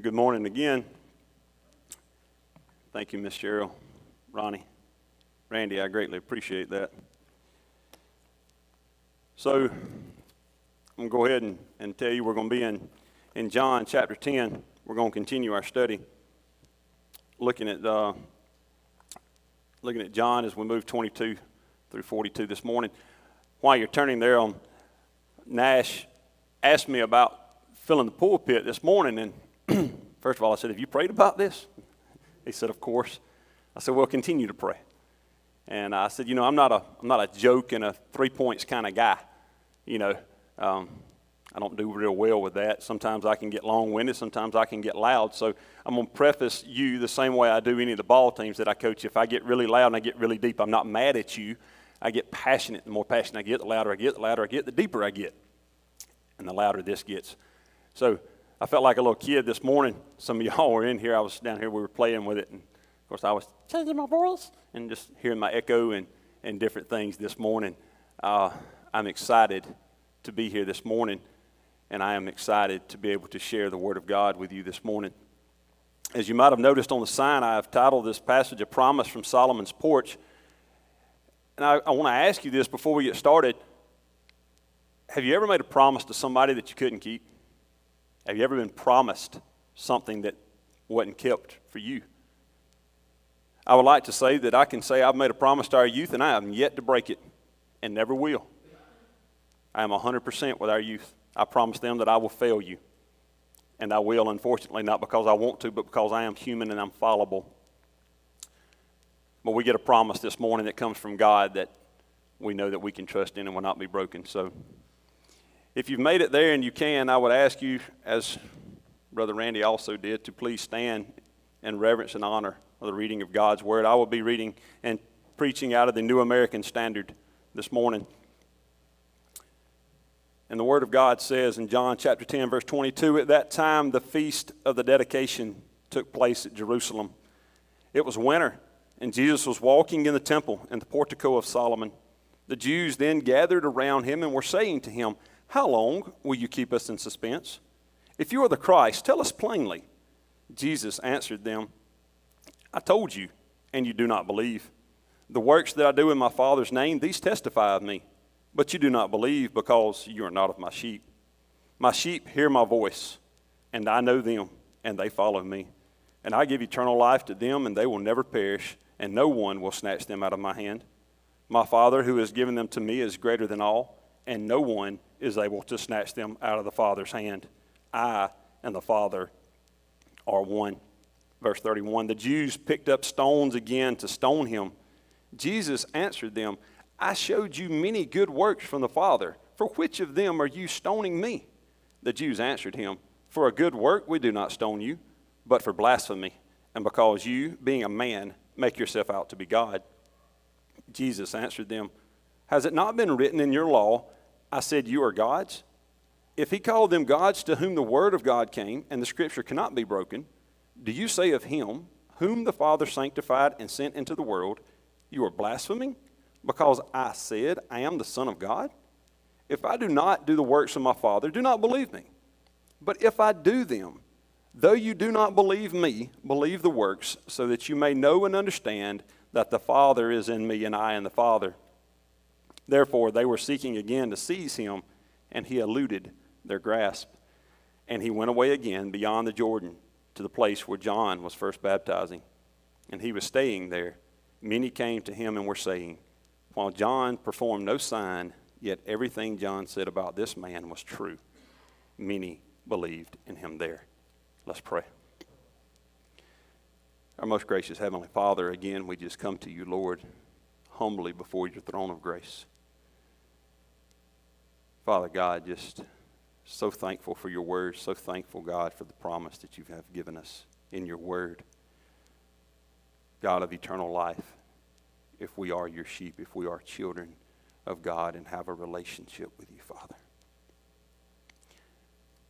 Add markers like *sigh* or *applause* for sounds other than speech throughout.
Good morning again. Thank you, Miss Cheryl, Ronnie, Randy. I greatly appreciate that. So, I'm going to go ahead and, and tell you we're going to be in, in John chapter 10. We're going to continue our study looking at, uh, looking at John as we move 22 through 42 this morning. While you're turning there on Nash asked me about filling the pulpit this morning, and *clears throat* first of all, I said, Have you prayed about this? He said, Of course. I said, Well, continue to pray. And I said, You know, I'm not a, I'm not a joke and a three points kind of guy. You know, um, I don't do real well with that. Sometimes I can get long winded, sometimes I can get loud. So I'm going to preface you the same way I do any of the ball teams that I coach. If I get really loud and I get really deep, I'm not mad at you. I get passionate. The more passionate I get, the louder I get, the louder I get, the deeper I get. And the louder this gets. So I felt like a little kid this morning. Some of y'all were in here. I was down here. We were playing with it. And of course, I was changing my voice and just hearing my echo and, and different things this morning. Uh, I'm excited to be here this morning. And I am excited to be able to share the Word of God with you this morning. As you might have noticed on the sign, I have titled this passage A Promise from Solomon's Porch. And I, I want to ask you this before we get started. Have you ever made a promise to somebody that you couldn't keep? Have you ever been promised something that wasn't kept for you? I would like to say that I can say I've made a promise to our youth and I have yet to break it and never will. I am 100% with our youth. I promise them that I will fail you. And I will, unfortunately, not because I want to, but because I am human and I'm fallible. But we get a promise this morning that comes from God that we know that we can trust in and will not be broken. So if you've made it there and you can, I would ask you, as Brother Randy also did, to please stand in reverence and honor of the reading of God's Word. I will be reading and preaching out of the New American Standard this morning. And the Word of God says in John chapter 10, verse 22 At that time, the feast of the dedication took place at Jerusalem. It was winter and Jesus was walking in the temple in the portico of Solomon. The Jews then gathered around him and were saying to him, How long will you keep us in suspense? If you are the Christ, tell us plainly. Jesus answered them, I told you, and you do not believe. The works that I do in my Father's name, these testify of me, but you do not believe because you are not of my sheep. My sheep hear my voice, and I know them, and they follow me. And I give eternal life to them, and they will never perish and no one will snatch them out of my hand. My Father, who has given them to me, is greater than all, and no one is able to snatch them out of the Father's hand. I and the Father are one. Verse 31 The Jews picked up stones again to stone him. Jesus answered them, I showed you many good works from the Father. For which of them are you stoning me? The Jews answered him, For a good work we do not stone you, but for blasphemy, and because you, being a man, make yourself out to be God. Jesus answered them, Has it not been written in your law, I said, You are gods? If he called them gods to whom the word of God came, and the scripture cannot be broken, do you say of him, whom the Father sanctified and sent into the world, You are blaspheming? Because I said, I am the Son of God? If I do not do the works of my Father, do not believe me. But if I do them, Though you do not believe me, believe the works, so that you may know and understand that the Father is in me and I in the Father. Therefore, they were seeking again to seize him, and he eluded their grasp. And he went away again beyond the Jordan to the place where John was first baptizing. And he was staying there. Many came to him and were saying, While John performed no sign, yet everything John said about this man was true. Many believed in him there. Let's pray. Our most gracious Heavenly Father, again, we just come to you, Lord, humbly before your throne of grace. Father God, just so thankful for your word, so thankful, God, for the promise that you have given us in your word. God of eternal life, if we are your sheep, if we are children of God and have a relationship with you, Father.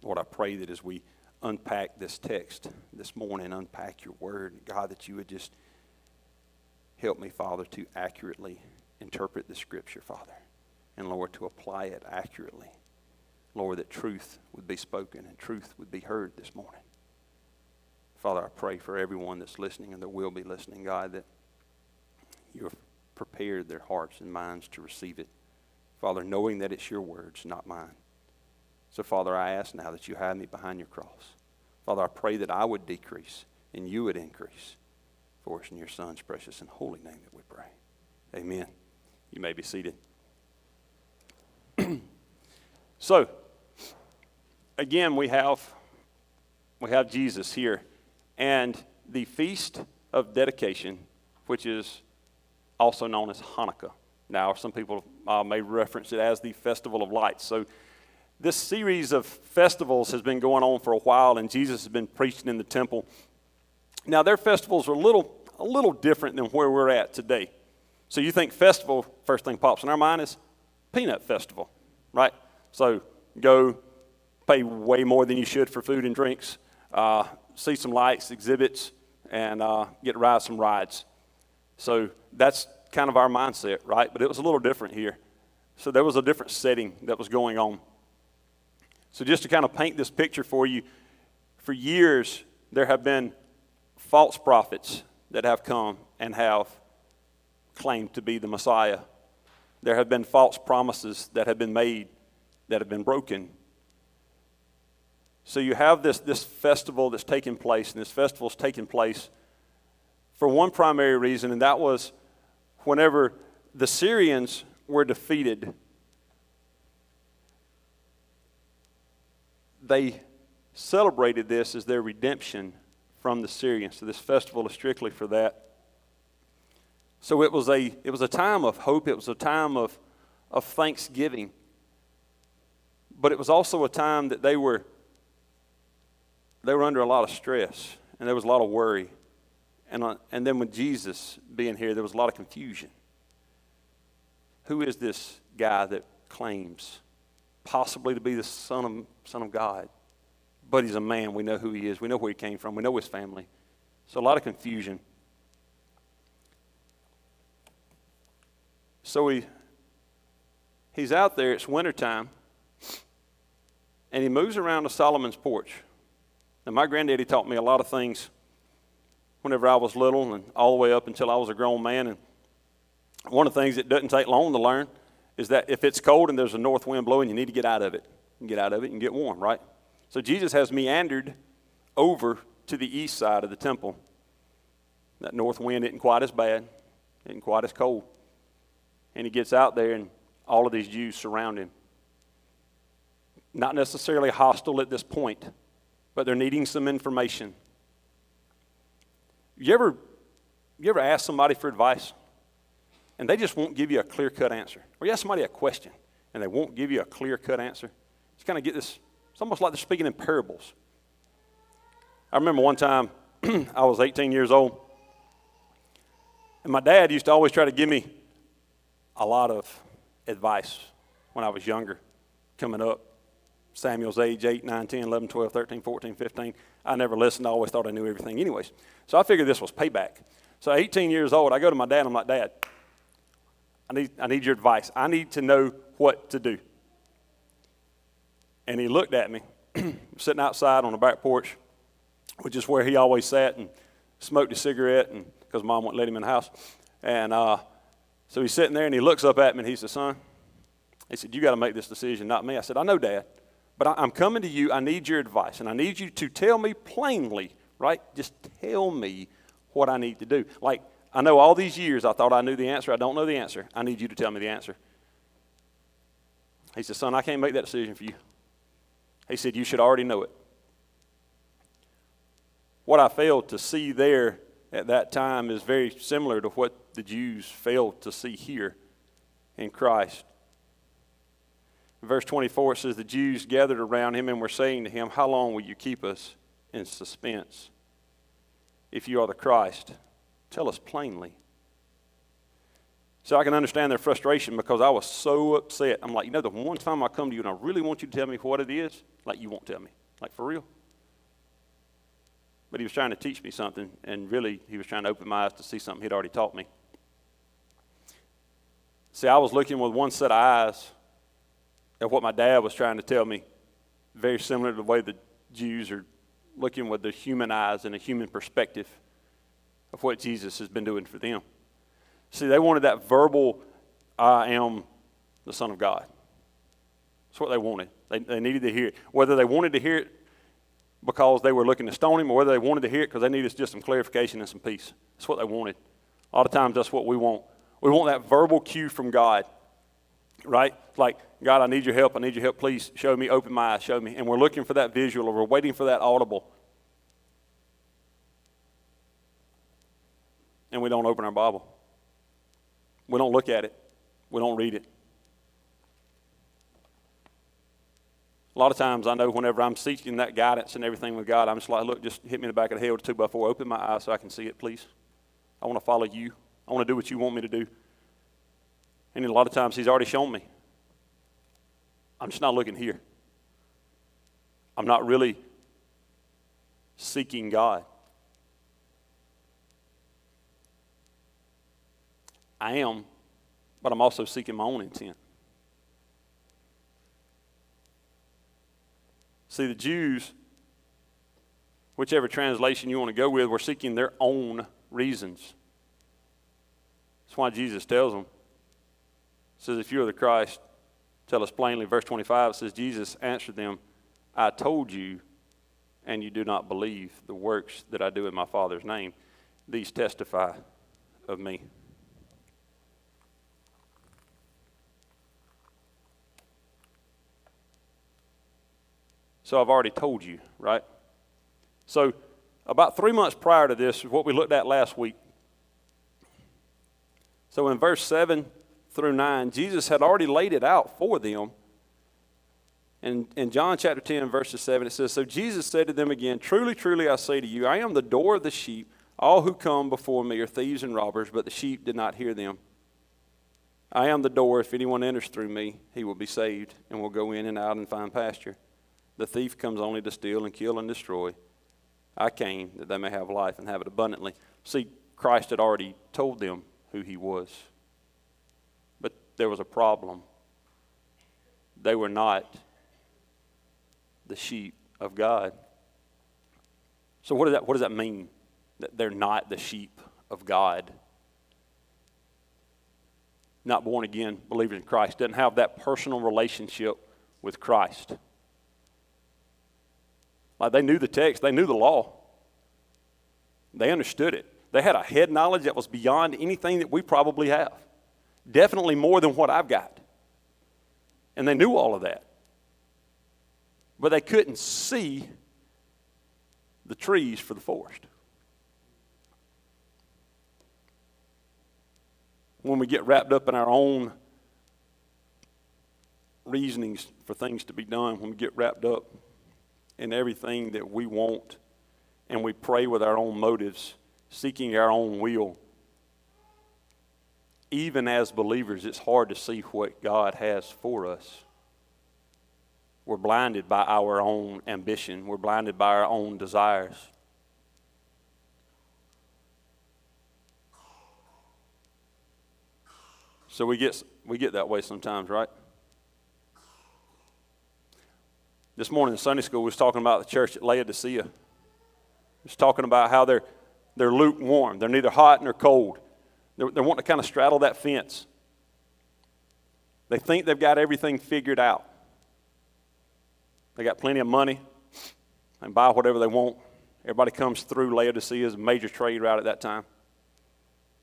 Lord, I pray that as we unpack this text this morning, unpack your word. God, that you would just help me, Father, to accurately interpret the scripture, Father. And Lord, to apply it accurately. Lord, that truth would be spoken and truth would be heard this morning. Father, I pray for everyone that's listening and that will be listening, God, that you have prepared their hearts and minds to receive it. Father, knowing that it's your words, not mine. So, Father, I ask now that you hide me behind your cross. Father, I pray that I would decrease and you would increase for us in your Son's precious and holy name that we pray. Amen. You may be seated. So, again, we have, we have Jesus here. And the Feast of Dedication, which is also known as Hanukkah. Now, some people uh, may reference it as the Festival of Lights. So, this series of festivals has been going on for a while, and Jesus has been preaching in the temple. Now, their festivals are a little, a little different than where we're at today. So, you think festival, first thing pops in our mind is peanut festival, right? So, go pay way more than you should for food and drinks, uh, see some lights, exhibits, and uh, get to ride some rides. So, that's kind of our mindset, right? But it was a little different here. So, there was a different setting that was going on. So, just to kind of paint this picture for you, for years there have been false prophets that have come and have claimed to be the Messiah. There have been false promises that have been made that have been broken. So, you have this, this festival that's taking place, and this festival is taking place for one primary reason, and that was whenever the Syrians were defeated they celebrated this as their redemption from the Syrians. So this festival is strictly for that. So it was a, it was a time of hope, it was a time of, of thanksgiving. But it was also a time that they were, they were under a lot of stress and there was a lot of worry. And, uh, and then with Jesus being here, there was a lot of confusion. Who is this guy that claims possibly to be the Son of, son of God. But he's a man. We know who he is. We know where he came from. We know his family. So a lot of confusion. So he, he's out there. It's wintertime. And he moves around to Solomon's porch. And my granddaddy taught me a lot of things whenever I was little and all the way up until I was a grown man. And one of the things that doesn't take long to learn is that if it's cold and there's a north wind blowing, you need to get out of it. You get out of it and get warm, right? So Jesus has meandered over to the east side of the temple. That north wind isn't quite as bad, isn't quite as cold. And he gets out there, and all of these Jews surround him. Not necessarily hostile at this point, but they're needing some information. You ever, you ever ask somebody for advice? and they just won't give you a clear cut answer. Or you ask somebody a question and they won't give you a clear cut answer. Just kind of get this, it's almost like they're speaking in parables. I remember one time *clears throat* I was 18 years old, and my dad used to always try to give me a lot of advice when I was younger, coming up. Samuel's age 8, 9, 10, 11, 12, 13, 14, 15. I never listened. I always thought I knew everything, anyways. So I figured this was payback. So, 18 years old, I go to my dad. I'm like, Dad, I need, I need your advice. I need to know what to do. And he looked at me, *clears throat* sitting outside on the back porch, which is where he always sat and smoked a cigarette, and because mom wouldn't let him in the house. And uh, so he's sitting there, and he looks up at me, and he said, "Son," he said, "You got to make this decision, not me." I said, "I know, Dad, but I, I'm coming to you. I need your advice, and I need you to tell me plainly, right? Just tell me what I need to do. Like I know all these years I thought I knew the answer. I don't know the answer. I need you to tell me the answer. He said, Son, I can't make that decision for you. He said, You should already know it. What I failed to see there at that time is very similar to what the Jews failed to see here in Christ. Verse 24 it says, The Jews gathered around him and were saying to him, How long will you keep us in suspense? If you are the Christ, Tell us plainly. So I can understand their frustration because I was so upset. I'm like, you know, the one time I come to you and I really want you to tell me what it is, like you won't tell me. Like for real. But he was trying to teach me something, and really he was trying to open my eyes to see something he'd already taught me. See, I was looking with one set of eyes at what my dad was trying to tell me, very similar to the way the Jews are looking with the human eyes and a human perspective of what Jesus has been doing for them. See, they wanted that verbal, I am the Son of God. That's what they wanted. They, they needed to hear it. Whether they wanted to hear it because they were looking to stone him or whether they wanted to hear it because they needed just some clarification and some peace. That's what they wanted. A lot of times that's what we want. We want that verbal cue from God, right? Like, God, I need your help. I need your help. Please show me, open my eyes, show me. And we're looking for that visual or we're waiting for that audible. And we don't open our Bible. We don't look at it. We don't read it. A lot of times I know whenever I'm seeking that guidance and everything with God, I'm just like, look, just hit me in the back of the head with a two by four. Open my eyes so I can see it, please. I want to follow you. I want to do what you want me to do. And a lot of times He's already shown me. I'm just not looking here. I'm not really seeking God. I am, but I'm also seeking my own intent. See, the Jews, whichever translation you want to go with, were seeking their own reasons. That's why Jesus tells them, says, If you are the Christ, tell us plainly. Verse 25 says, Jesus answered them, I told you, and you do not believe the works that I do in my Father's name. These testify of me. So I've already told you, right? So about three months prior to this, is what we looked at last week. So in verse 7 through 9, Jesus had already laid it out for them. And in John chapter 10, verses 7, it says, So Jesus said to them again, Truly, truly, I say to you, I am the door of the sheep. All who come before me are thieves and robbers, but the sheep did not hear them. I am the door. If anyone enters through me, he will be saved and will go in and out and find pasture. The thief comes only to steal and kill and destroy. I came that they may have life and have it abundantly. See, Christ had already told them who he was. There was a problem. They were not the sheep of God. So, what does that, what does that mean? That they're not the sheep of God? Not born again, believers in Christ, doesn't have that personal relationship with Christ. Like they knew the text, they knew the law, they understood it. They had a head knowledge that was beyond anything that we probably have. Definitely more than what I've got. And they knew all of that. But they couldn't see the trees for the forest. When we get wrapped up in our own reasonings for things to be done, when we get wrapped up in everything that we want and we pray with our own motives, seeking our own will. Even as believers, it's hard to see what God has for us. We're blinded by our own ambition, we're blinded by our own desires. So we get, we get that way sometimes, right? This morning in Sunday school, we was talking about the church at Laodicea. Was talking about how they're, they're lukewarm. They're neither hot nor cold. They're, they're wanting to kind of straddle that fence. They think they've got everything figured out. They got plenty of money and buy whatever they want. Everybody comes through Laodicea as a major trade route at that time.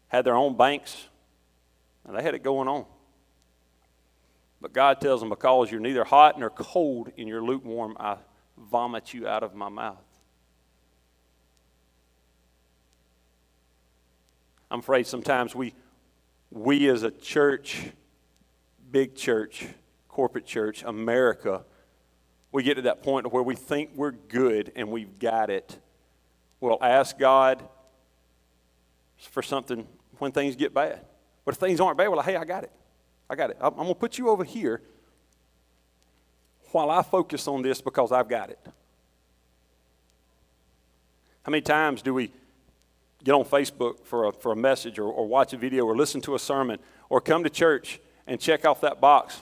Had their own banks, and they had it going on. But God tells them, Because you're neither hot nor cold and you're lukewarm, I vomit you out of my mouth. I'm afraid sometimes we, we as a church, big church, corporate church, America, we get to that point where we think we're good and we've got it. We'll ask God for something when things get bad. But if things aren't bad, we're like, hey, I got it. I got it. I'm, going to put you over here while I focus on this because I've got it. How many times do we get on Facebook for a, for a message or, or watch a video or listen to a sermon or come to church and check off that box?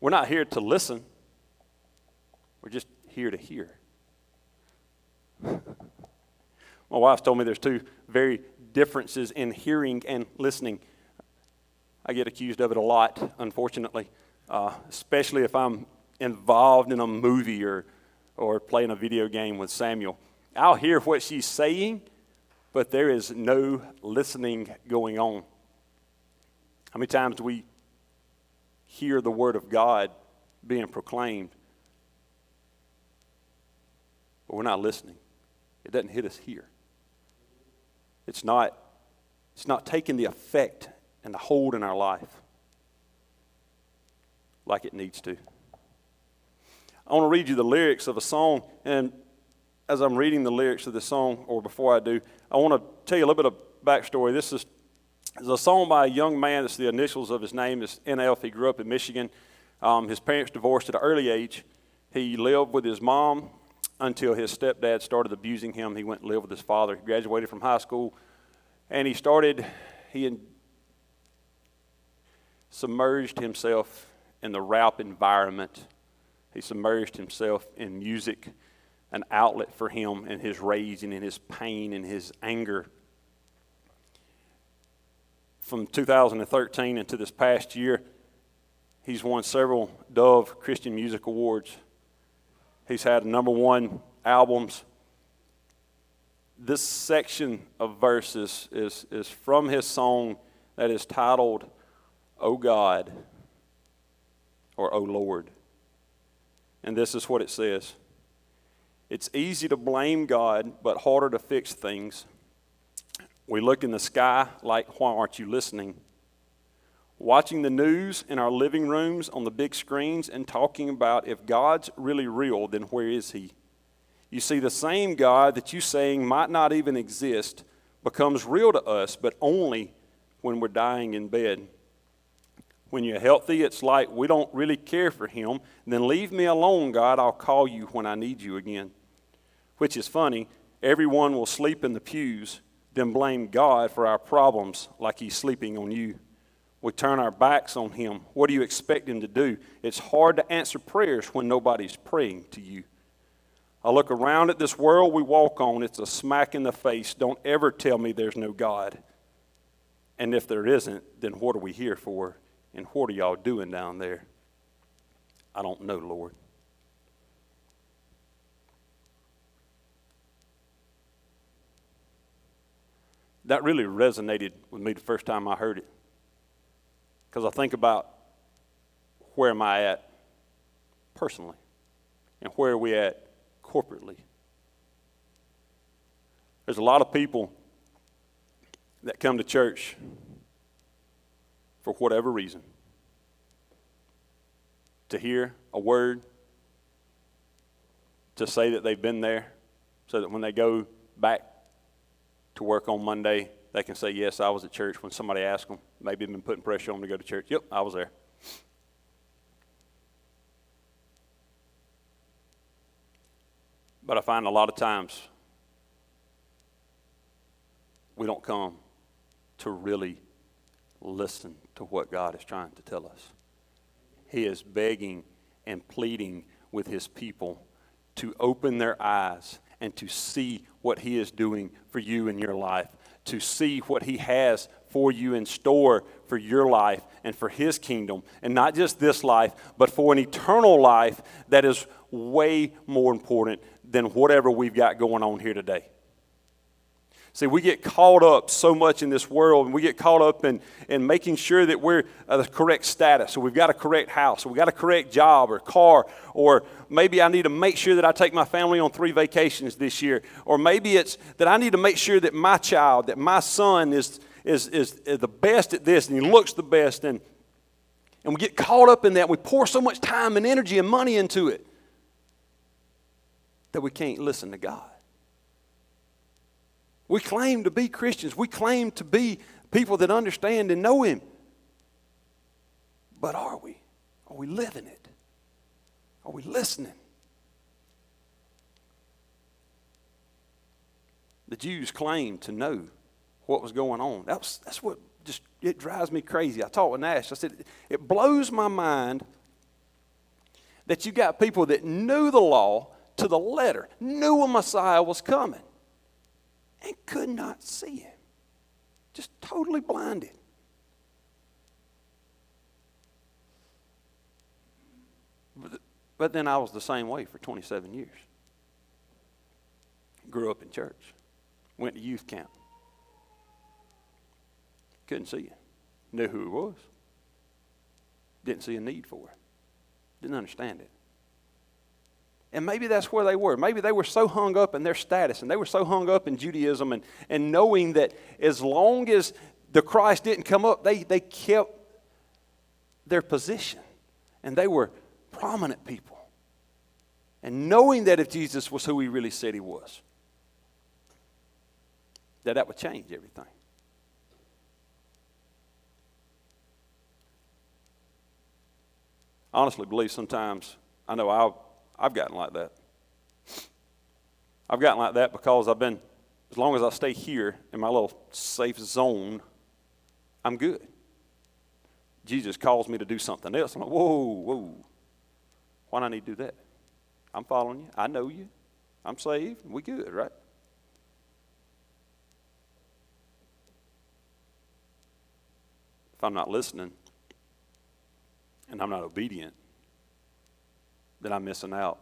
We're not here to listen, we're just here to hear. *laughs* My wife told me there's two very differences in hearing and listening. I get accused of it a lot, unfortunately, uh, especially if I'm involved in a movie or, or playing a video game with Samuel. I'll hear what she's saying, but there is no listening going on. How many times do we hear the Word of God being proclaimed, but we're not listening? It doesn't hit us here. It's not, it's not taking the effect and the hold in our life like it needs to. I want to read you the lyrics of a song, and as I'm reading the lyrics of the song, or before I do, I want to tell you a little bit of backstory. This is, is a song by a young man. that's the initials of his name is NF. He grew up in Michigan. Um, his parents divorced at an early age. He lived with his mom until his stepdad started abusing him. He went and lived with his father. He graduated from high school, and he started. He submerged himself in the rap environment he submerged himself in music, an outlet for him and his rage and in his pain and his anger. From 2013 into this past year, he's won several Dove Christian Music Awards. He's had number one albums. This section of verses is, is from his song that is titled, O God, or O Lord. And this is what it says It's easy to blame God, but harder to fix things. We look in the sky like, why aren't you listening? Watching the news in our living rooms on the big screens and talking about if God's really real, then where is He? You see, the same God that you're saying might not even exist becomes real to us, but only when we're dying in bed. When you're healthy, it's like we don't really care for him. Then leave me alone, God. I'll call you when I need you again. Which is funny. Everyone will sleep in the pews, then blame God for our problems like he's sleeping on you. We turn our backs on him. What do you expect him to do? It's hard to answer prayers when nobody's praying to you. I look around at this world we walk on, it's a smack in the face. Don't ever tell me there's no God. And if there isn't, then what are we here for? And what are y'all doing down there? I don't know, Lord. That really resonated with me the first time I heard it. Because I think about where am I at personally and where are we at corporately. There's a lot of people that come to church for whatever reason to hear a word, to say that they've been there, so that when they go back to work on Monday, they can say, Yes, I was at church. When somebody asked them, maybe they've been putting pressure on them to go to church. Yep, I was there. But I find a lot of times we don't come to really listen to what God is trying to tell us. He is begging and pleading with his people to open their eyes and to see what he is doing for you in your life, to see what he has for you in store for your life and for his kingdom. And not just this life, but for an eternal life that is way more important than whatever we've got going on here today. See, we get caught up so much in this world, and we get caught up in, in making sure that we're uh, the correct status. So we've got a correct house, we've got a correct job or car, or maybe I need to make sure that I take my family on three vacations this year. Or maybe it's that I need to make sure that my child, that my son is, is, is, is the best at this, and he looks the best. And, and we get caught up in that. We pour so much time and energy and money into it that we can't listen to God. We claim to be Christians. We claim to be people that understand and know Him. But are we? Are we living it? Are we listening? The Jews claimed to know what was going on. That's, that's what just it drives me crazy. I talked with Nash. I said, it blows my mind that you got people that knew the law, to the letter, knew a Messiah was coming, and could not see him. Just totally blinded. But, then I was the same way for 27 years. Grew up in church, went to youth camp. Couldn't see it. Knew who he was. Didn't see a need for it. Didn't understand it. And maybe that's where they were. Maybe they were so hung up in their status and they were so hung up in Judaism and, and knowing that as long as the Christ didn't come up, they, they kept their position. And they were prominent people. And knowing that if Jesus was who he really said he was, that that would change everything. I honestly believe sometimes, I know I've, I've gotten like that. I've gotten like that because I've been, as long as I stay here in my little safe zone, I'm good. Jesus calls me to do something else. I'm like, whoa, whoa. Why do I need to do that? I'm following you. I know you. I'm saved. We good, right? If I'm not listening and I'm not obedient, then I'm missing out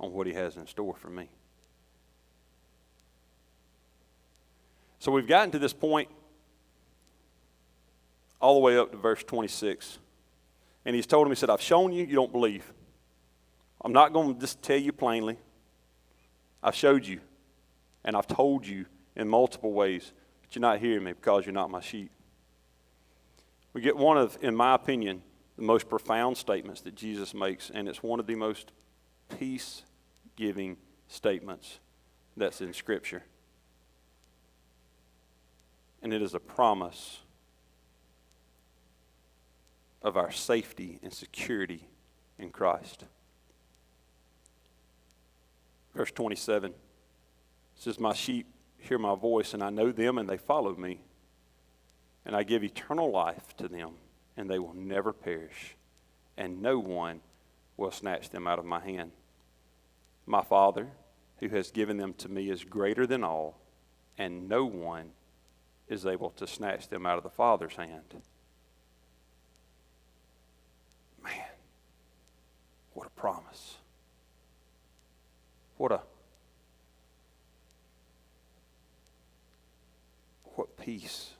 on what He has in store for me. So we've gotten to this point all the way up to verse 26. And he's told him, he said, I've shown you, you don't believe. I'm not going to just tell you plainly. I've showed you, and I've told you in multiple ways, but you're not hearing me because you're not my sheep. We get one of, in my opinion, the most profound statements that Jesus makes, and it's one of the most peace giving statements that's in Scripture. And it is a promise of our safety and security in Christ. Verse 27 says, My sheep hear my voice, and I know them, and they follow me. And I give eternal life to them, and they will never perish, and no one will snatch them out of my hand. My Father, who has given them to me, is greater than all, and no one is able to snatch them out of the Father's hand. Man, what a promise. What a what peace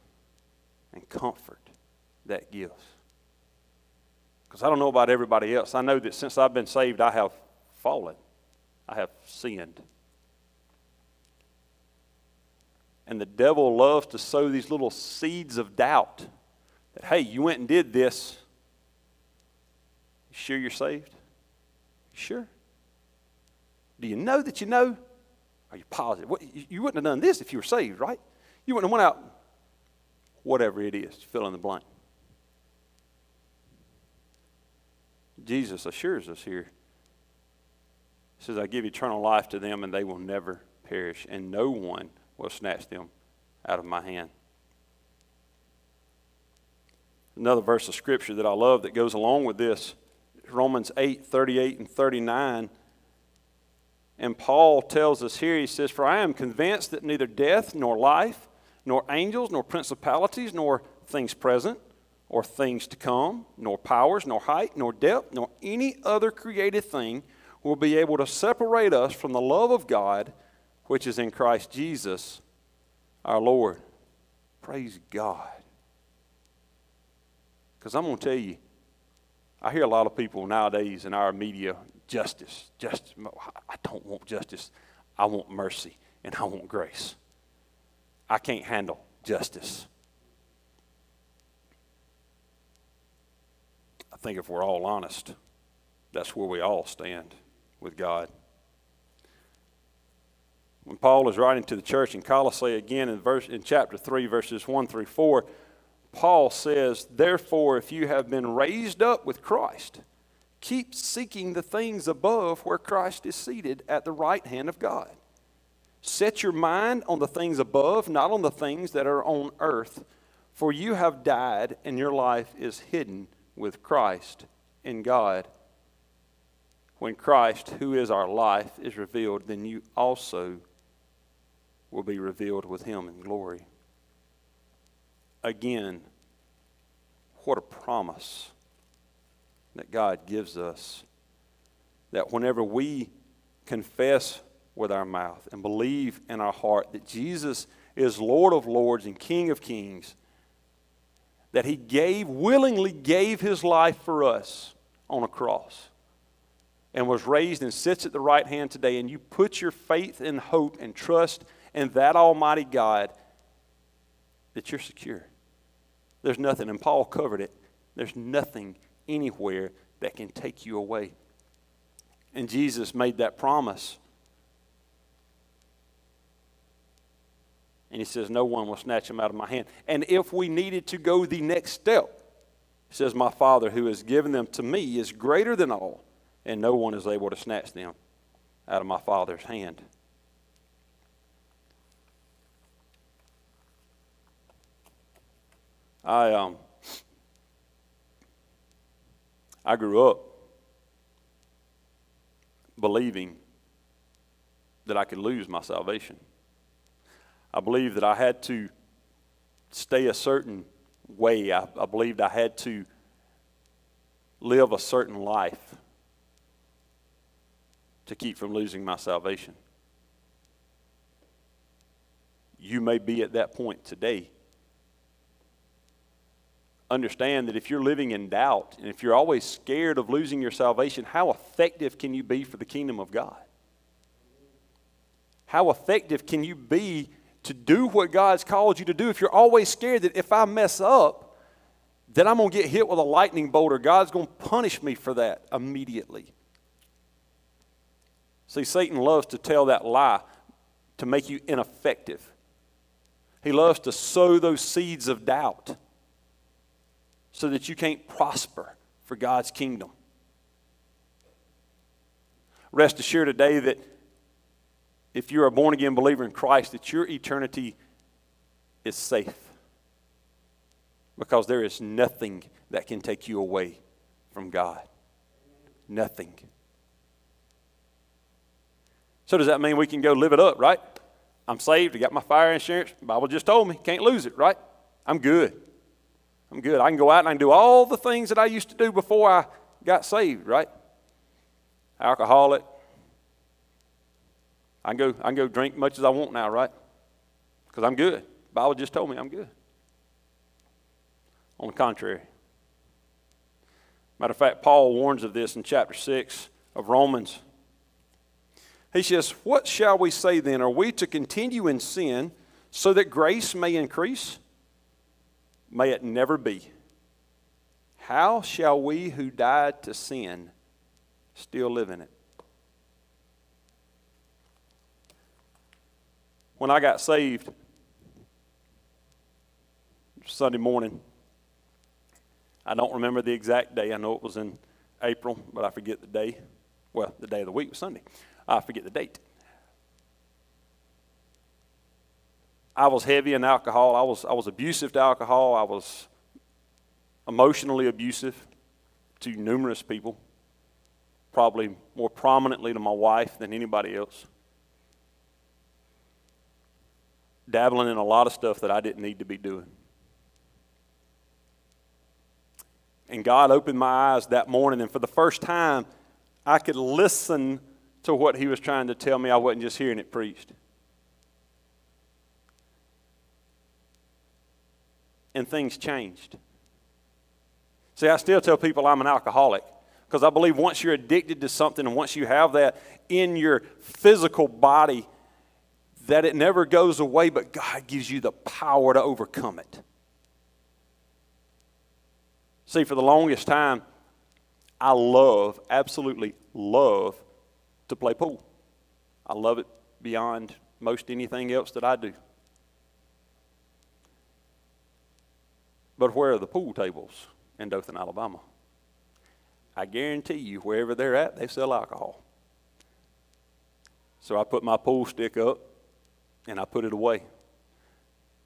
and comfort that gives. Because I don't know about everybody else. I know that since I've been saved, I have fallen, I have sinned. And the devil loves to sow these little seeds of doubt that, hey, you went and did this. You sure you're saved? You sure? Do you know that you know? Are you positive? You wouldn't have done this if you were saved, right? You wouldn't have went out, whatever it is, fill in the blank. Jesus assures us here. He says, I give eternal life to them, and they will never perish, and no one will snatch them out of my hand. Another verse of scripture that I love that goes along with this Romans 8 38 and 39 and Paul tells us here, he says, For I am convinced that neither death, nor life, nor angels, nor principalities, nor things present, or things to come, nor powers, nor height, nor depth, nor any other created thing will be able to separate us from the love of God which is in Christ Jesus our Lord. Praise God. Because I'm going to tell you, I hear a lot of people nowadays in our media justice. Justice. I don't want justice. I want mercy and I want grace. I can't handle justice. Think if we're all honest, that's where we all stand with God. When Paul is writing to the church in Colossae again in, verse, in chapter 3, verses 1 through 4, Paul says, Therefore, if you have been raised up with Christ, keep seeking the things above where Christ is seated at the right hand of God. Set your mind on the things above, not on the things that are on earth, for you have died, and your life is hidden with Christ in God. when Christ, who is our life, is revealed, then you also will be revealed with him in glory. Again, what a promise that God gives us. That whenever we confess with our mouth and believe in our heart that Jesus is Lord of lords and King of kings, that he gave, willingly gave his life for us on a cross and was raised and sits at the right hand today, and you put your faith and hope and trust in that Almighty God, that you're secure. There's nothing, and Paul covered it, there's nothing anywhere that can take you away. And Jesus made that promise. And he says, No one will snatch him out of my hand. And if we needed to go the next step, he says, My Father who has given them to me is greater than all, and no one is able to snatch them out of my Father's hand. I um I grew up believing that I could lose my salvation. I believed that I had to stay a certain way. I, I believed I had to live a certain life to keep from losing my salvation. You may be at that point today understand that if you're living in doubt and if you're always scared of losing your salvation, how effective can you be for the kingdom of God? How effective can you be to do what God's called you to do if you're always scared that if I mess up, that I'm going to get hit with a lightning bolt or God's going to punish me for that immediately? See, Satan loves to tell that lie to make you ineffective. He loves to sow those seeds of doubt so that you can't prosper for God's kingdom. Rest assured today that if you're a born again believer in Christ, that your eternity is safe. Because there is nothing that can take you away from God. Nothing. So does that mean we can go live it up, right? I'm saved, I got my fire insurance, Bible just told me, can't lose it, right? I'm good. I'm good. I can go out and I can do all the things that I used to do before I got saved, right? Alcoholic. I can go, I can go drink much as I want now, right? Because I'm good. Bible just told me I'm good. On the contrary. Matter of fact, Paul warns of this in chapter 6 of Romans. He says, What shall we say then? Are we to continue in sin so that grace may increase? May it never be. How shall we who died to sin still live in it? When I got saved Sunday morning, I don't remember the exact day. I know it was in April, but I forget the day. Well, the day of the week was Sunday. I forget the date. I was heavy in alcohol. I was, I was abusive to alcohol. I was emotionally abusive to numerous people, probably more prominently to my wife than anybody else. Dabbling in a lot of stuff that I didn't need to be doing. And God opened my eyes that morning, and for the first time, I could listen to what He was trying to tell me. I wasn't just hearing it preached. and things changed. See, I still tell people I'm an alcoholic because I believe once you're addicted to something and once you have that in your physical body, that it never goes away, but God gives you the power to overcome it. See, for the longest time, I love, absolutely love to play pool. I love it beyond most anything else that I do. But where are the pool tables in Dothan, Alabama? I guarantee you, wherever they're at, they sell alcohol. So I put my pool stick up and I put it away.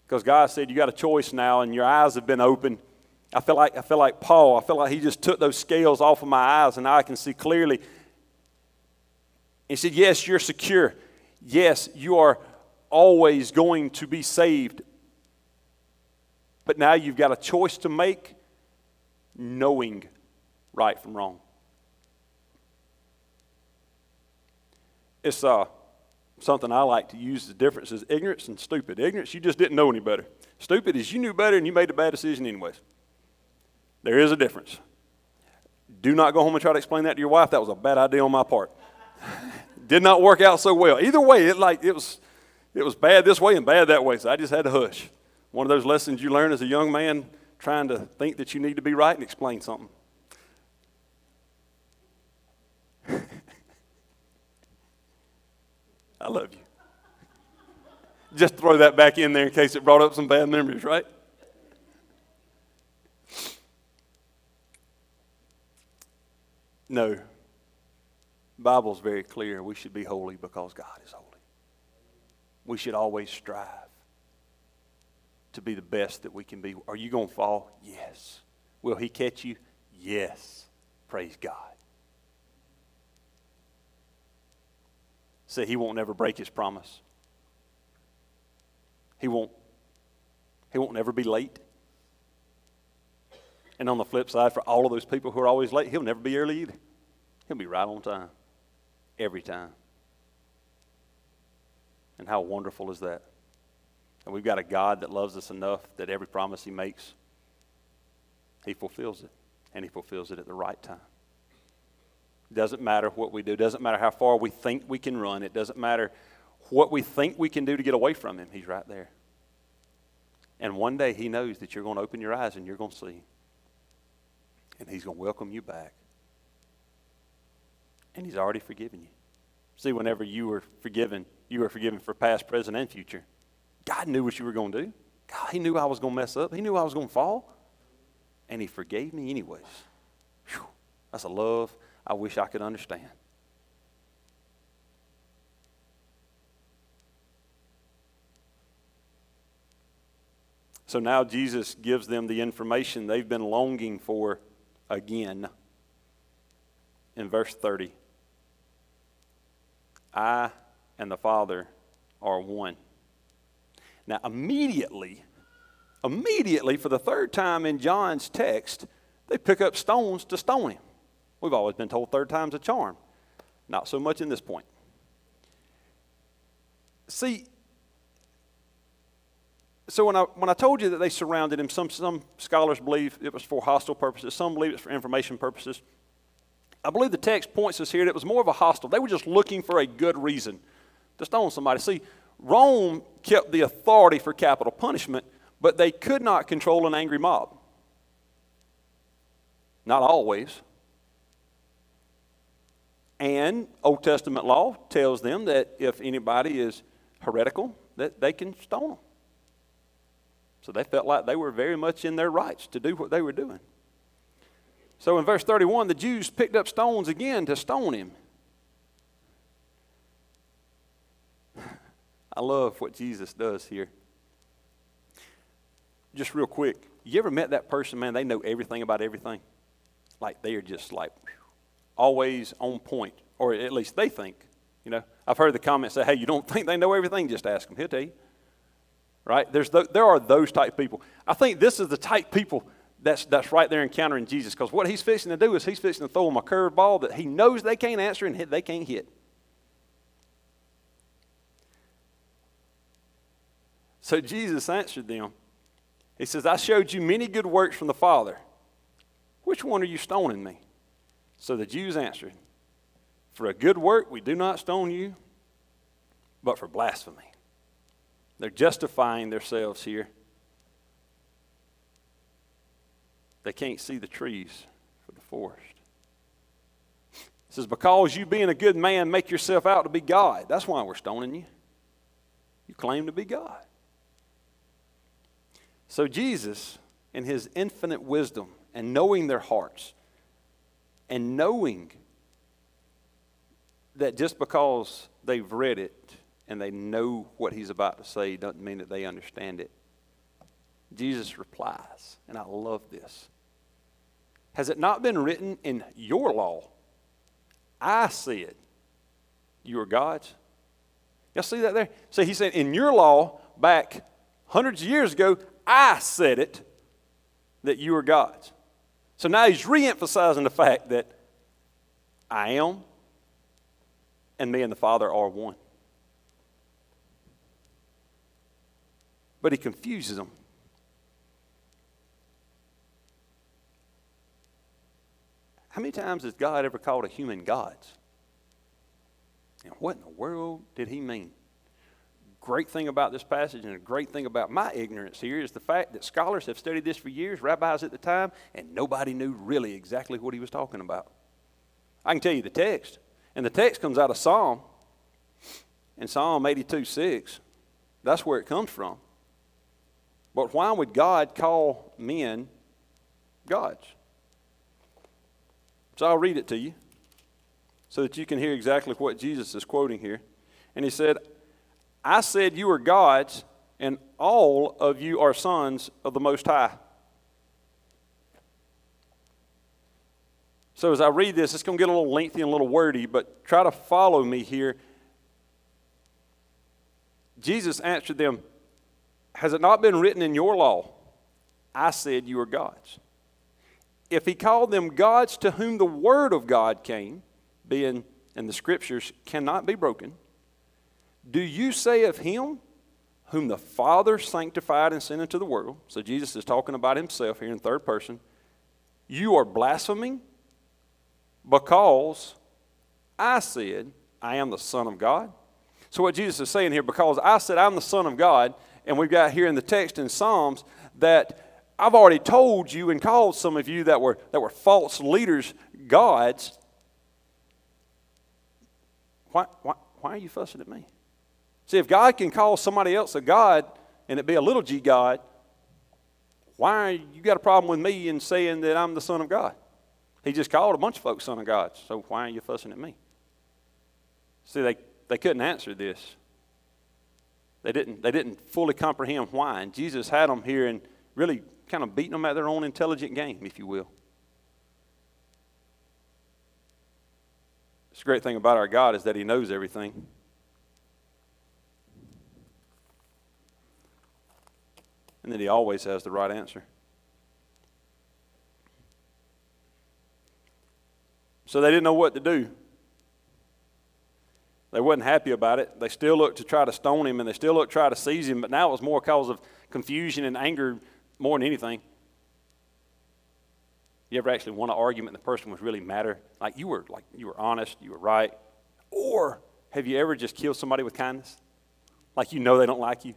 Because God said, You got a choice now, and your eyes have been opened. I feel like I feel like Paul. I feel like he just took those scales off of my eyes, and now I can see clearly. He said, Yes, you're secure. Yes, you are always going to be saved. But now you've got a choice to make knowing right from wrong. It's uh, something I like to use the difference is ignorance and stupid. Ignorance, you just didn't know any better. Stupid is you knew better and you made a bad decision anyways. There is a difference. Do not go home and try to explain that to your wife. That was a bad idea on my part. *laughs* Did not work out so well. Either way, it like it was it was bad this way and bad that way. So I just had to hush. One of those lessons you learn as a young man trying to think that you need to be right and explain something. *laughs* I love you. Just throw that back in there in case it brought up some bad memories, right? No. Bible's very clear. We should be holy because God is holy. We should always strive to be the best that we can be. Are you going to fall? Yes. Will he catch you? Yes. Praise God. Say he won't never break his promise. He won't he won't never be late. And on the flip side, for all of those people who are always late, he'll never be early either. He'll be right on time. Every time. And how wonderful is that? And we've got a God that loves us enough that every promise he makes, he fulfills it. And he fulfills it at the right time. Doesn't matter what we do. it Doesn't matter how far we think we can run. It doesn't matter what we think we can do to get away from him. He's right there. And one day he knows that you're going to open your eyes and you're going to see. And he's going to welcome you back. And he's already forgiven you. See, whenever you were forgiven, you were forgiven for past, present, and future. God knew what you were going to do. God, he knew I was going to mess up. He knew I was going to fall. And he forgave me anyways. Whew, that's a love I wish I could understand. So now Jesus gives them the information they've been longing for again. In verse 30, I and the Father are one. Now, immediately, immediately, for the third time in John's text, they pick up stones to stone him. We've always been told third time's a charm. Not so much in this point. See, so when I, when I told you that they surrounded him, some, some scholars believe it was for hostile purposes, some believe it's for information purposes. I believe the text points us here that it was more of a hostile. They were just looking for a good reason to stone somebody. See, Rome kept the authority for capital punishment, but they could not control an angry mob. Not always. And Old Testament law tells them that if anybody is heretical, that they can stone them. So they felt like they were very much in their rights to do what they were doing. So in verse 31, the Jews picked up stones again to stone him. *laughs* I love what Jesus does here. Just real quick, you ever met that person, man? They know everything about everything. Like they are just like always on point, or at least they think. You know, I've heard the comments say, "Hey, you don't *laughs* think they know everything? Just ask them. He'll tell you." Right? There's the, there are those type people. I think this is the type people that's that's right there encountering Jesus, because what he's fixing to do is he's fixing to throw them a curveball that he knows they can't answer and they can't hit. So Jesus answered them. He says, I showed you many good works from the Father. Which one are you stoning me? So the Jews answered, For a good work we do not stone you, but for blasphemy. They're justifying themselves here. They can't see the trees for the forest. It says, Because you, being a good man, make yourself out to be God. That's why we're stoning you. You claim to be God. So, Jesus, in his infinite wisdom and knowing their hearts, and knowing that just because they've read it and they know what he's about to say doesn't mean that they understand it. Jesus replies, and I love this. Has it not been written in your law? I said, you are gods. Y'all see that there? See, he said, in your law, back hundreds of years ago, I said it that you are gods. So now he's re emphasizing the fact that I am and me and the Father are one. But he confuses them. How many times has God ever called a human gods? And what in the world did he mean? Great thing about this passage and a great thing about my ignorance here is the fact that scholars have studied this for years, rabbis at the time, and nobody knew really exactly what he was talking about. I can tell you the text. And the text comes out of Psalm, in Psalm 82 6. That's where it comes from. But why would God call men gods? So I'll read it to you so that you can hear exactly what Jesus is quoting here. And he said, I said you are gods, and all of you are sons of the Most High. So as I read this, it's going to get a little lengthy and a little wordy, but try to follow me here. Jesus answered them, Has it not been written in your law? I said you are gods if he called them gods to whom the word of God came, being and the scriptures cannot be broken, do you say of him whom the Father sanctified and sent into the world? So Jesus is talking about himself here in third person. You are blaspheming because I said, I am the Son of God. So, what Jesus is saying here, because I said I'm the Son of God, and we've got here in the text in Psalms that I've already told you and called some of you that were, that were false leaders gods. Why, why, why are you fussing at me? See, if God can call somebody else a God and it be a little g God, why you got a problem with me in saying that I'm the Son of God? He just called a bunch of folks son of God, so why are you fussing at me? See, they, they couldn't answer this. They didn't, they didn't fully comprehend why. And Jesus had them here and really kind of beating them at their own intelligent game, if you will. It's a great thing about our God is that He knows everything. And that He always has the right answer. So they didn't know what to do. They wasn't happy about it. They still looked to try to stone him and they still looked to try to seize him, but now it was more because of confusion and anger more than anything. You ever actually won an argument and the person was really matter? Like you were like you were honest, you were right. Or have you ever just killed somebody with kindness? Like you know they don't like you,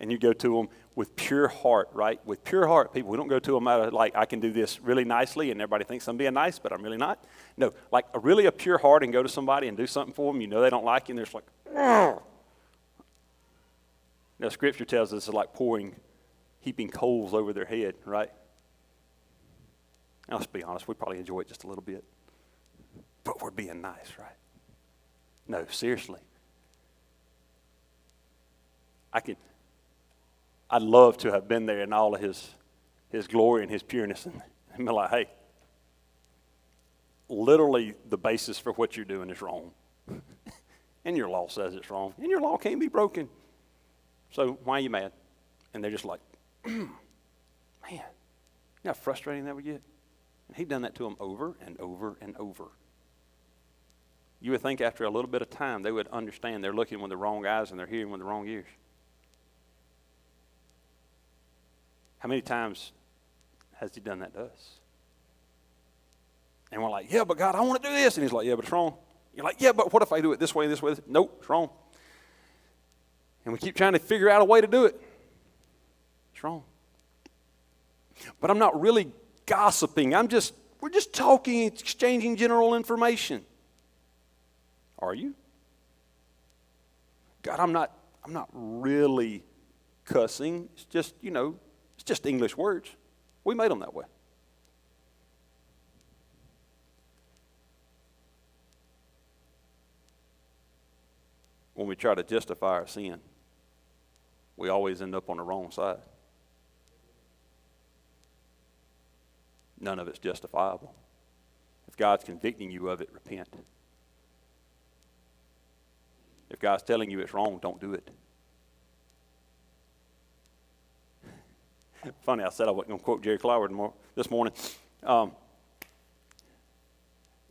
and you go to them with pure heart, right? With pure heart, people. We don't go to them out of like I can do this really nicely, and everybody thinks I'm being nice, but I'm really not. No, like a really a pure heart, and go to somebody and do something for them. You know they don't like you, and they're just like, Now, Scripture tells us it's like pouring heaping coals over their head, right? Now, let's be honest, we probably enjoy it just a little bit. But we're being nice, right? No, seriously. I could I'd love to have been there in all of his his glory and his pureness and, *laughs* be like, hey, literally the basis for what you're doing is wrong. *laughs* and your law says it's wrong. And your law can't be broken. So why are you mad? And they're just like, *clears throat* man, you know how frustrating that would get? And he'd done that to them over and over and over. You would think after a little bit of time they would understand they're looking with the wrong eyes and they're hearing with the wrong ears. How many times has he done that to us? And we're like, yeah, but God, I want to do this. And he's like, yeah, but it's wrong. You're like, yeah, but what if I do it this way, this way? This? Nope, it's wrong. And we keep trying to figure out a way to do it. It's wrong. But I'm not really gossiping. I'm just, we're just talking, exchanging general information. Are you? God, I'm not, I'm not really cussing. It's just, you know, just English words. We made them that way. When we try to justify our sin, we always end up on the wrong side. none of it's justifiable. If God's convicting you of it, repent. If God's telling you it's wrong, don't do it. *laughs* Funny, I said I wasn't going to quote Jerry Clower this morning. Um,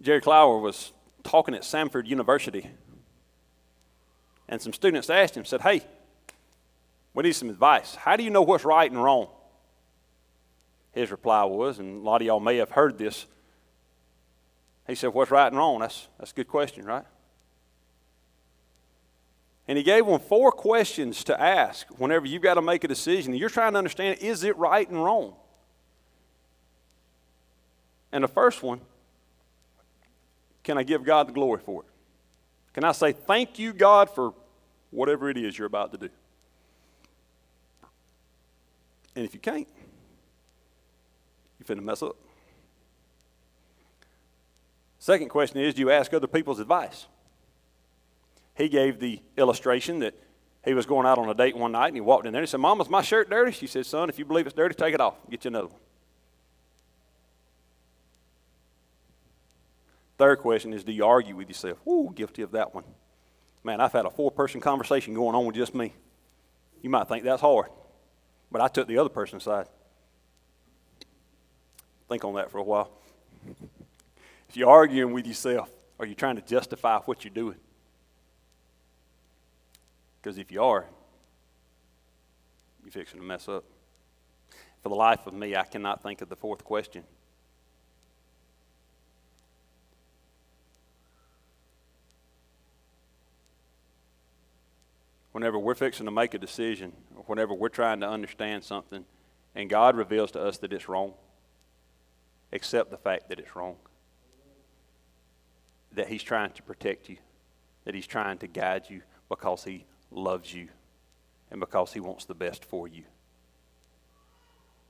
Jerry Clower was talking at Samford University, and some students asked him, said, Hey, we need some advice. How do you know what's right and wrong? His reply was, and a lot of y'all may have heard this. He said, What's right and wrong? That's, that's a good question, right? And he gave them four questions to ask whenever you've got to make a decision. You're trying to understand is it right and wrong? And the first one can I give God the glory for it? Can I say, Thank you, God, for whatever it is you're about to do? And if you can't, you're finna mess up. Second question is do you ask other people's advice? He gave the illustration that he was going out on a date one night and he walked in there and he said, Mom, is my shirt dirty? She said, Son, if you believe it's dirty, take it off. Get you another one. Third question is do you argue with yourself? Ooh, guilty of that one. Man, I've had a four person conversation going on with just me. You might think that's hard, but I took the other person's side. Think on that for a while. If you're arguing with yourself, are you trying to justify what you're doing? Because if you are, you're fixing to mess up. For the life of me, I cannot think of the fourth question. Whenever we're fixing to make a decision, or whenever we're trying to understand something, and God reveals to us that it's wrong, accept the fact that it's wrong. That He's trying to protect you, that He's trying to guide you because He loves you and because He wants the best for you.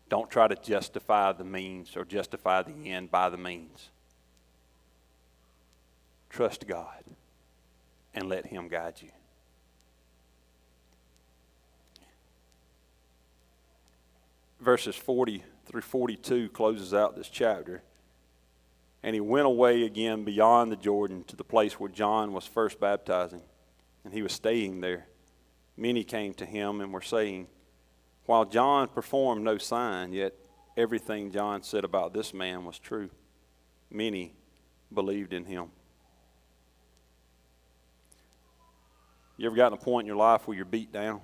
Don't try to justify the means or justify the end by the means. Trust God and let Him guide you. Verses 40 through 42 closes out this chapter. And he went away again beyond the Jordan to the place where John was first baptizing and he was staying there. Many came to him and were saying, While John performed no sign, yet everything John said about this man was true. Many believed in him. You ever gotten a point in your life where you're beat down?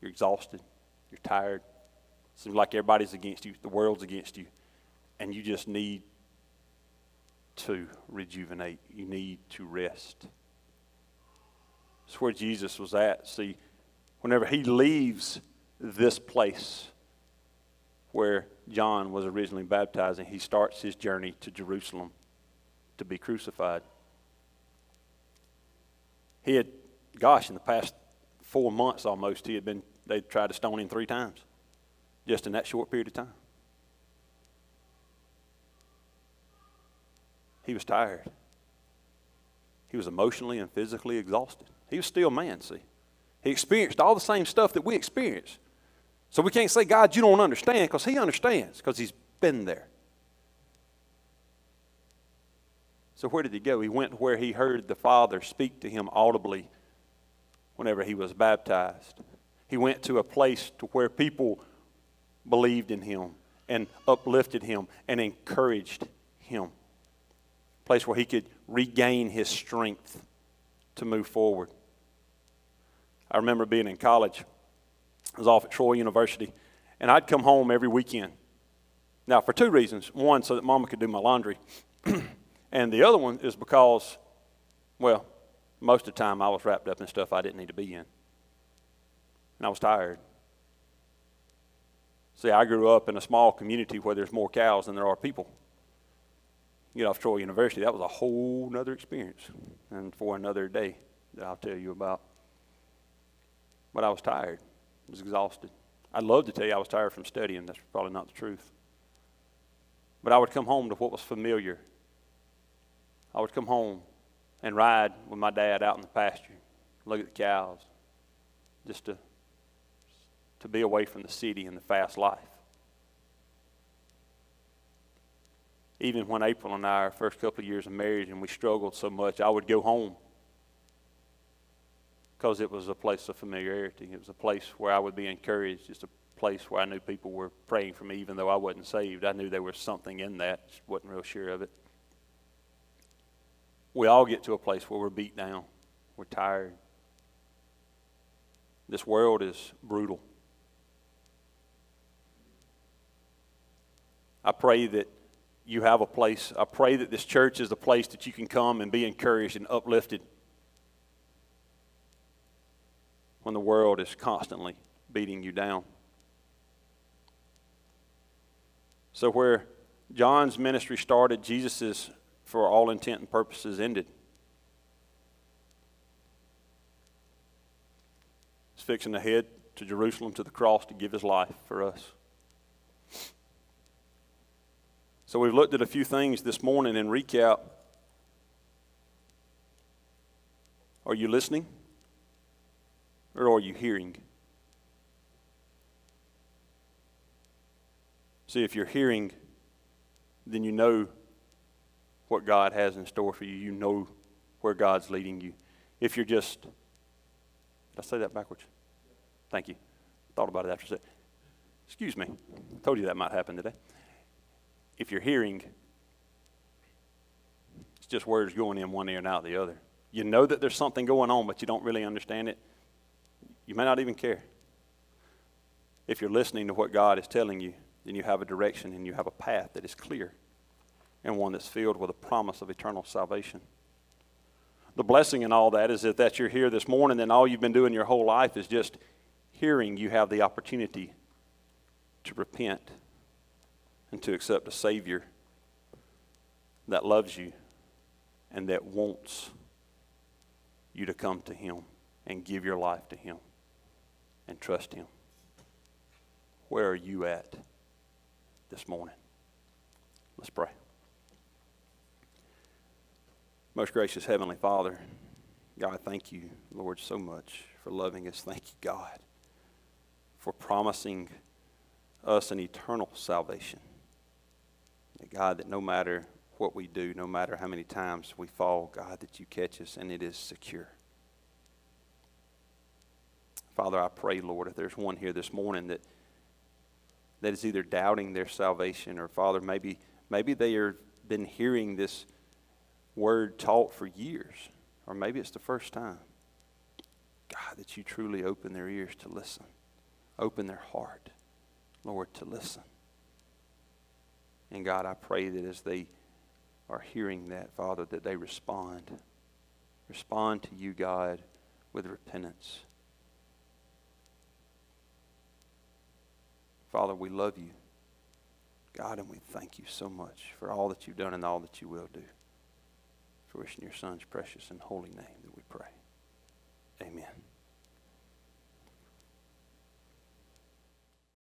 You're exhausted? You're tired? It Seems like everybody's against you, the world's against you, and you just need to rejuvenate. You need to rest. It's where Jesus was at. See, whenever he leaves this place where John was originally baptizing, he starts his journey to Jerusalem to be crucified. He had, gosh, in the past four months almost, he had been, they tried to stone him three times just in that short period of time. He was tired. He was emotionally and physically exhausted. He was still man, see. He experienced all the same stuff that we experience. So we can't say, God, you don't understand, because he understands, because he's been there. So where did he go? He went where he heard the Father speak to him audibly whenever he was baptized. He went to a place to where people believed in him and uplifted him and encouraged him. Place where he could regain his strength to move forward. I remember being in college. I was off at Troy University, and I'd come home every weekend. Now, for two reasons. One, so that Mama could do my laundry, *clears throat* and the other one is because, well, most of the time I was wrapped up in stuff I didn't need to be in. And I was tired. See, I grew up in a small community where there's more cows than there are people. Get off Troy University, that was a whole nother experience, and for another day that I'll tell you about. But I was tired. I was exhausted. I'd love to tell you I was tired from studying. That's probably not the truth. But I would come home to what was familiar. I would come home and ride with my dad out in the pasture, look at the cows, just to, to be away from the city and the fast life. Even when April and I, our first couple of years of marriage, and we struggled so much, I would go home because it was a place of familiarity. It was a place where I would be encouraged. It's a place where I knew people were praying for me, even though I wasn't saved. I knew there was something in that, just wasn't real sure of it. We all get to a place where we're beat down, we're tired. This world is brutal. I pray that you have a place. I pray that this church is the place that you can come and be encouraged and uplifted when the world is constantly beating you down. So, where John's ministry started, Jesus' for all intent and purposes, ended. He's fixing to head to Jerusalem to the cross to give his life for us. So we've looked at a few things this morning in recap. Are you listening? Or are you hearing? See, if you're hearing, then you know what God has in store for you. You know where God's leading you. If you're just, did I say that backwards? Thank you. Thought about it after said, excuse me. I told you that might happen today. If you're hearing, it's just words going in one ear and out the other. You know that there's something going on, but you don't really understand it. You may not even care. If you're listening to what God is telling you, then you have a direction and you have a path that is clear and one that's filled with a promise of eternal salvation. The blessing in all that is that, that you're here this morning and all you've been doing your whole life is just hearing you have the opportunity to repent and to accept a Savior that loves you and that wants you to come to Him and give your life to Him and trust Him. Where are you at this morning? Let's pray. Most gracious Heavenly Father, God, thank you, Lord, so much for loving us. Thank you, God, for promising us an eternal salvation. God, that no matter what we do, no matter how many times we fall, God, that you catch us and it is secure. Father, I pray, Lord, if there's one here this morning that that is either doubting their salvation or Father, maybe maybe they have been hearing this word taught for years, or maybe it's the first time. God, that you truly open their ears to listen, open their heart, Lord, to listen. And God, I pray that as they are hearing that, Father, that they respond. Respond to you, God, with repentance. Father, we love you, God, and we thank you so much for all that you've done and all that you will do. For in your Son's precious and holy name that we pray.